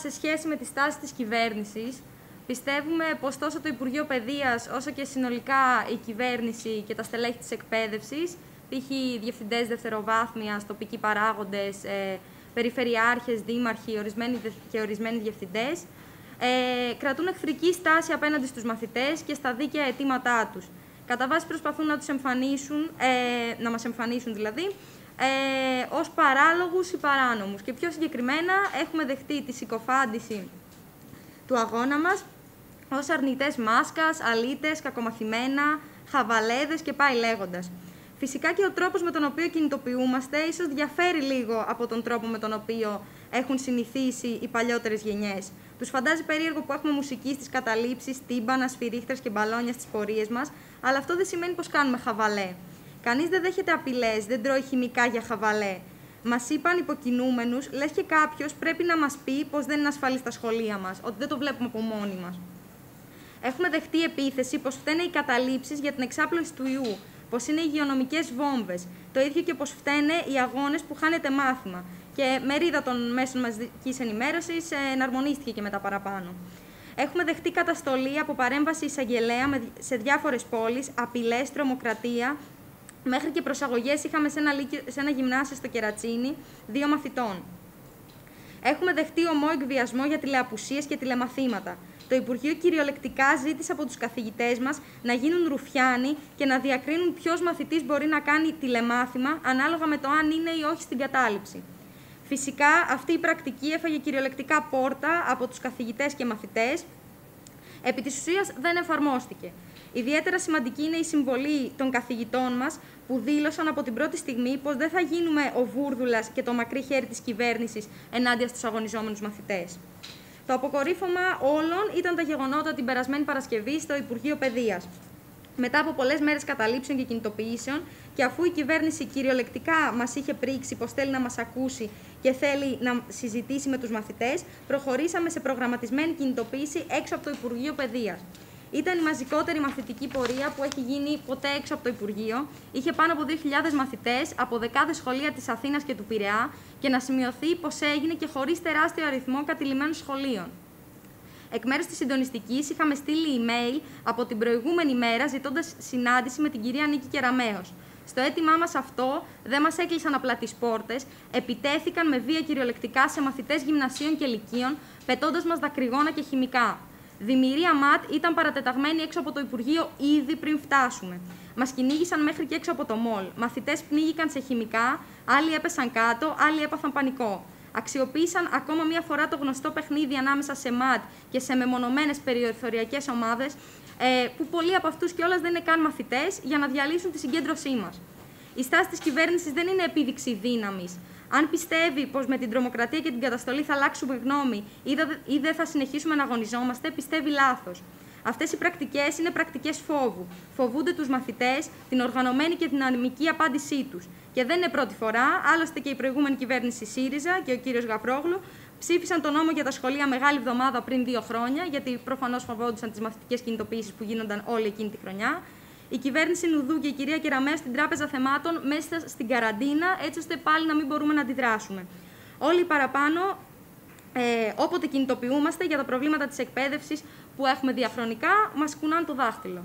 σε σχέση με τη στάση της κυβέρνησης, πιστεύουμε πως τόσο το Υπουργείο Παιδείας όσο και συνολικά η κυβέρνηση και τα στελέχη της εκπαίδευσης, π.χ. διευθυντές δευτεροβάθμιας, τοπικοί παράγοντες, ε, περιφερειάρχες, δήμαρχοι ορισμένοι και ορισμένοι διευθυντές, ε, κρατούν εχθρική στάση απέναντι στους μαθητές και στα δίκαια αιτήματά τους. Κατά βάση προσπαθούν να τους εμφανίσουν, ε, να μας εμφανίσουν δηλαδή, ε, ως παράλογους ή παράνομους. Και πιο συγκεκριμένα έχουμε δεχτεί τη συκοφάντηση του αγώνα μας ως αρνητές μάσκας, αλήτες, κακομαθημένα, χαβαλέδες και πάει λέγοντας. Φυσικά και ο τρόπος με τον οποίο κινητοποιούμαστε ίσως διαφέρει λίγο από τον τρόπο με τον οποίο έχουν συνηθίσει οι παλιότερες γενιές. Τους φαντάζει περίεργο που έχουμε μουσική στις καταλήψεις, τύμπανας, σφυρίχτρες και μπαλόνια στις πορείες μας, αλλά αυτό δεν σημαίνει πως κάνουμε χαβαλέ. Κανείς δεν δέχεται απειλές, δεν τρώει χημικά για χαβαλέ. Μας είπαν υποκινούμενους, λες και κάποιος πρέπει να μας πει πω δεν είναι ασφαλή στα σχολεία μας, ότι δεν το βλέπουμε από μόνοι μας. Έχουμε δεχτεί επίθεση πως φταίνε οι καταλήψεις για την εξάπλωση του ιού, πως είναι υγειονομικές βόμβες. Το ίδιο και πως φταίνε οι αγώνες που χάνεται μάθημα. Και μερίδα των μέσων μαζικής ενημέρωσης ε, εναρμονίστηκε και μετά παραπάνω. Έχουμε δεχτεί καταστολή από παρέμβαση εισαγγελέα σε διάφορες πόλεις, απειλές, τρομοκρατία, Μέχρι και προσαγωγές είχαμε σε ένα, σε ένα γυμνάσιο στο Κερατσίνι δύο μαθητών. Έχουμε δεχτεί ομό εκβιασμό για τηλεαπουσίες και τηλεμαθήματα. Το Υπουργείο κυριολεκτικά ζήτησε από τους καθηγητές μας να γίνουν ρουφιάνοι και να διακρίνουν ποιος μαθητής μπορεί να κάνει τηλεμάθημα ανάλογα με το αν είναι ή όχι στην κατάληψη. Φυσικά, αυτή η πρακτική έφαγε κυριολεκτικά πόρτα από τους καθηγητές και μαθητές. Επί της ουσίας δεν εφαρμόστηκε. Ιδιαίτερα σημαντική είναι η συμβολή των καθηγητών μας που δήλωσαν από την πρώτη στιγμή πως δεν θα γίνουμε ο βούρδουλας και το μακρύ χέρι της κυβέρνησης ενάντια στους αγωνιζόμενους μαθητές. Το αποκορύφωμα όλων ήταν τα γεγονότα την περασμένη Παρασκευή στο Υπουργείο Παιδείας. Μετά από πολλές μέρες καταλήψεων και κινητοποιήσεων, και αφού η κυβέρνηση κυριολεκτικά μας είχε πρίξει πως θέλει να μας ακούσει και θέλει να συζητήσει με τους μαθητές, προχωρήσαμε σε προγραμματισμένη κινητοποίηση έξω από το Υπουργείο Παιδείας. Ήταν η μαζικότερη μαθητική πορεία που έχει γίνει ποτέ έξω από το Υπουργείο. Είχε πάνω από 2.000 μαθητές από δεκάδες σχολεία της Αθήνας και του Πειραιά και να σημειωθεί πως έγινε και χωρίς τεράστιο αριθμό κατηλημένων σχολείων. Εκ μέρους της συντονιστικής είχαμε στείλει email από την προηγούμενη μέρα ζητώντας συνάντηση με την κυρία Νίκη Κεραμέο. Στο αίτημά μας αυτό δεν μας έκλεισαν απλά τις πόρτες, επιτέθηκαν με βία κυριολεκτικά σε μαθητές γυμνασίων και λυκείων, πετώντας μας δακρυγόνα και χημικά. Δημιουργία ΜΑΤ ήταν παρατεταγμένη έξω από το Υπουργείο ήδη πριν φτάσουμε. Μας κυνήγησαν μέχρι και έξω από το μολ. Μαθητές πνίγηκαν σε χημικά, άλλοι έπεσαν κάτω, άλλοι έπαθαν πανικό. Αξιοποίησαν ακόμα μία φορά το γνωστό παιχνίδι ανάμεσα σε ΜΑΤ και σε μεμονωμένες περιορθωριακέ ομάδες, ε, που πολλοί από αυτούς κιόλας δεν είναι καν μαθητές, για να διαλύσουν τη συγκέντρωσή μας. Η στάση της κυβέρνησης δεν είναι επίδειξη δύναμης. Αν πιστεύει πως με την τρομοκρατία και την καταστολή θα αλλάξουμε γνώμη ή δεν θα συνεχίσουμε να αγωνιζόμαστε, πιστεύει λάθος. Αυτές οι πρακτικές είναι πρακτικές φόβου. Φοβούνται τους μαθητές, την οργανωμένη και την ανημική απάντησή τους. Και δεν είναι πρώτη φορά, άλλωστε και η προηγούμενη κυβέρνηση ΣΥΡΙΖΑ και ο κύριος Γαπρόγλου ψήφισαν τον νόμο για τα σχολεία μεγάλη εβδομάδα πριν δύο χρόνια, γιατί προφανώς φοβόντουσαν τις μαθητικές κινητοποιήσεις που γίνονταν όλη εκείνη τη χρονιά. Η κυβέρνηση Νουδού και η κυρία Κεραμέα στην Τράπεζα Θεμάτων μέσα στην καραντίνα, έτσι ώστε πάλι να μην μπορούμε να αντιδράσουμε. Όλοι παραπάνω, ε, όποτε κινητοποιούμαστε για τα προβλήματα της εκπαίδευσης που έχουμε διαχρονικά, μας κουνάν το δάχτυλο.